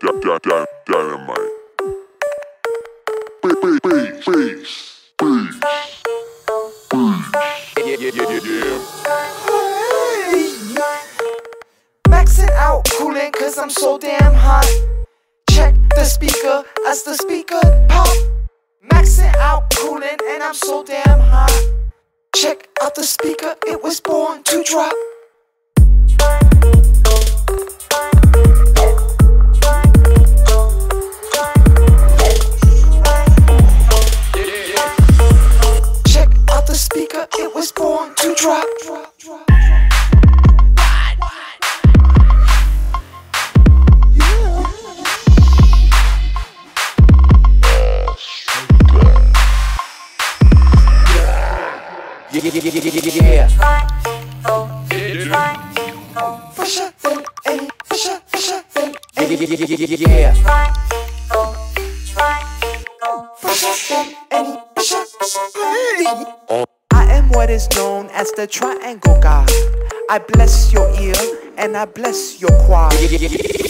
dynamite. Bass, bass, bass. Yeah, yeah, yeah, yeah, yeah. Maxing out, cooling, cause I'm so damn hot. Check the speaker as the speaker pop. Maxing out, cooling, and I'm so damn hot. Check out the speaker, it was born to drop. Yeah, yeah, yeah, yeah, yeah, yeah. I am what is known as the triangle god. I bless your ear and I bless your quad.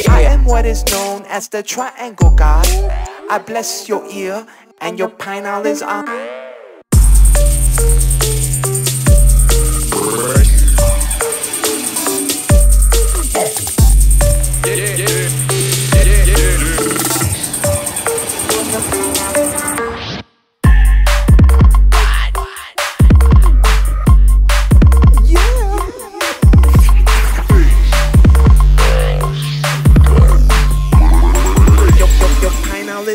I am what is known as the triangle god. I bless your ear and your pineal is on.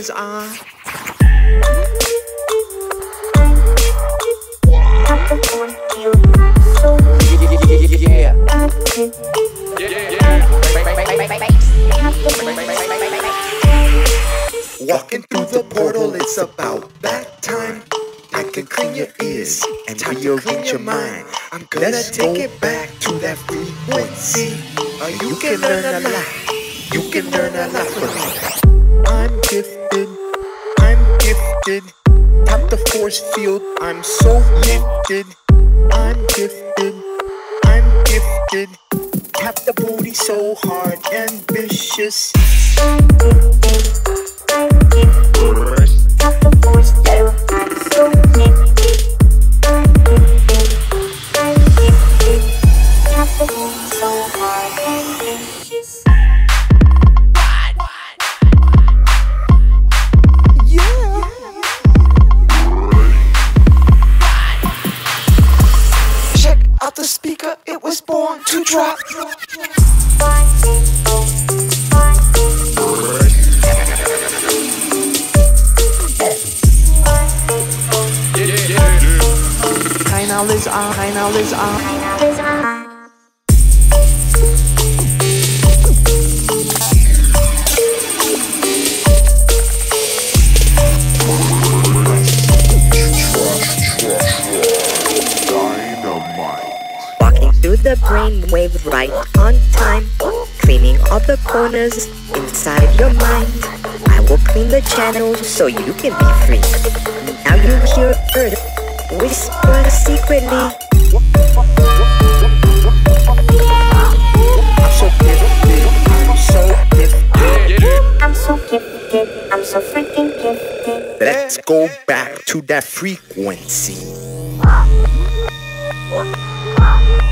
Is on. Yeah, yeah, yeah, yeah, yeah, yeah. Walking through the portal, it's about that time. I can clean your ears and rearrange your mind. I'm gonna Let's take it back to that frequency. Uh, you can learn a lot. You can learn a lot from me. I'm gifted. Gifted. Tap the force field. I'm so lifted. I'm gifted. I'm gifted. Tap the booty so hard and out the speaker, it was born to drop. Pineal is on, pineal is on. The brainwave right on time. Cleaning all the corners inside your mind. I will clean the channels so you can be free. Now you hear Earth whisper secretly. So gifted. I'm so gifted. I'm so gifted, I'm so freaking gifted. Let's go back to that frequency. I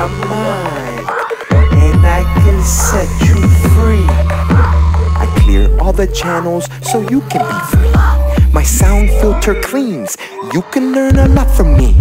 your mind and I can set you free. I clear all the channels so you can be free. My sound filter cleans. You can learn a lot from me.